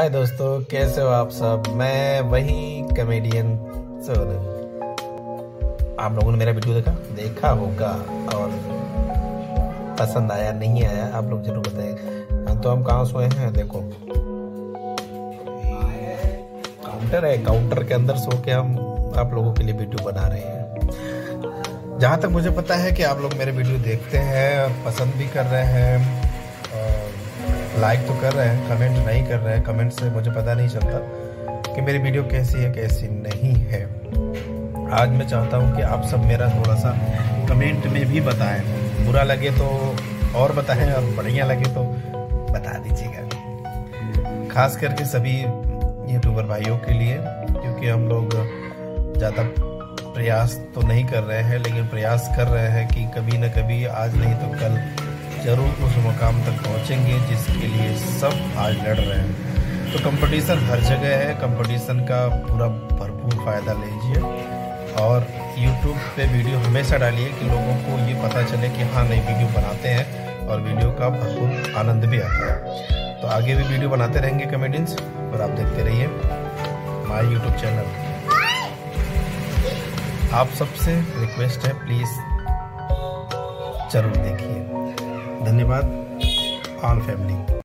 हाय दोस्तों, कैसे हो आप सब? मैं वही कमेडियन सोनू आप लोगों ने मेरा वीडियो देखा? देखा होगा, और पसंद आया, नहीं आया, आप लोग ज़रूर बताएँ। तो हम कहाँ सोए हैं? देखो। काउंटर है, काउंटर के अंदर सो के हम आप लोगों के लिए वीडियो बना रहे हैं। जहाँ तक मुझे पता है कि आप लोग मेरे वीडियो देखते हैं और पसंद भी कर रहे हैं। लाइक तो कर रहे हैं कमेंट नहीं कर रहे हैं कमेंट से मुझे पता नहीं चलता कि मेरी वीडियो कैसी है, कैसी नहीं है। आज मैं चाहता हूँ कि आप सब मेरा थोड़ा सा कमेंट में भी बताएँ। बुरा लगे तो और बताएँ और बढ़िया लगे तो बता दीजिएगा। खास करके सभी यूट्यूबर भाइयों के लिए, क्योंकि हम लोग ज़्यादा प्रयास तो नहीं कर रहे हैं, लेकिन प्रयास कर रहे हैं कि कभी न कभी आज नहीं तो कल ज़रूर उस मुकाम तक पहुँचेंगे जिसके लिए सब आज लड़ रहे हैं। तो कंपटीशन हर जगह है। कंपटीशन का पूरा भरपूर फ़ायदा लीजिए। और यूट्यूब पे वीडियो हमेशा डालिए कि लोगों को ये पता चले कि हाँ नई वीडियो बनाते हैं और वीडियो का भरपूर आनंद भी आता है। तो आगे भी वीडियो बनाते रहेंगे कमेडियंस और आप देखते रहिए माई यूट्यूब चैनल आप सबसे रिक्वेस्ट है प्लीज़ ज़रूर देखिए। धन्यवाद ऑल फैमिली